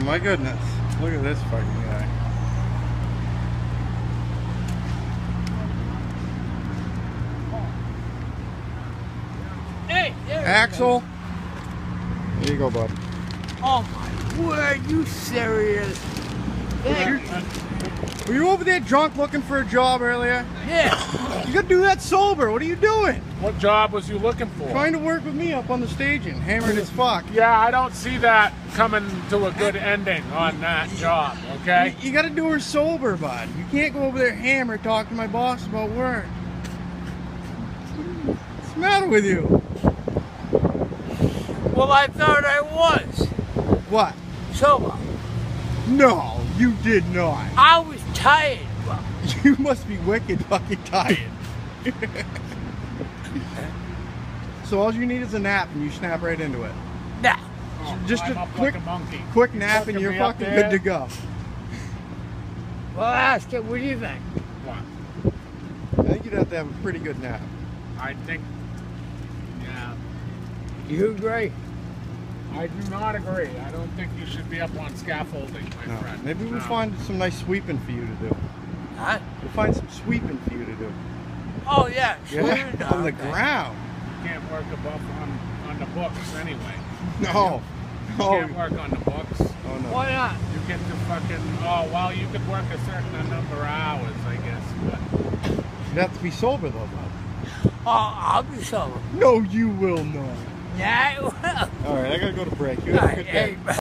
Oh my goodness. Look at this fucking guy. Hey, Axel. There you go, bud. Oh my word, you serious? Thank Were you over there drunk looking for a job earlier? Yeah. You gotta do that sober. What are you doing? What job was you looking for? Trying to work with me up on the staging, hammered as fuck. Yeah, I don't see that coming to a good ending on that job, okay? You, you gotta do her sober, bud. You can't go over there hammer talk to my boss about work. What's the matter with you? Well, I thought I was What? sober. No, you did not. I was tired. You must be wicked fucking tired. so all you need is a nap and you snap right into it. Nah. Oh, Just a quick- like a monkey. Quick nap Fucking and you're fucking good to go. Well, ask it. What do you think? What? I think you'd have to have a pretty good nap. I think. Yeah, You agree? I do not agree. I don't think you should be up on scaffolding, my No. friend. Maybe we'll No. find some nice sweeping for you to do. Huh? We'll find some sweeping for you to do. Oh yeah. Sure. Yeah, on the ground. You can't work above on, on the books anyway. No. You Oh, can't work on the books. oh no. Why not? You get to fucking. Oh, well, you could work a certain number of hours, I guess. But You'd have to be sober though, bud. Oh, I'll be sober. No, you will not. Yeah. All right, I gotta go to break. You have a All right, good day. hey,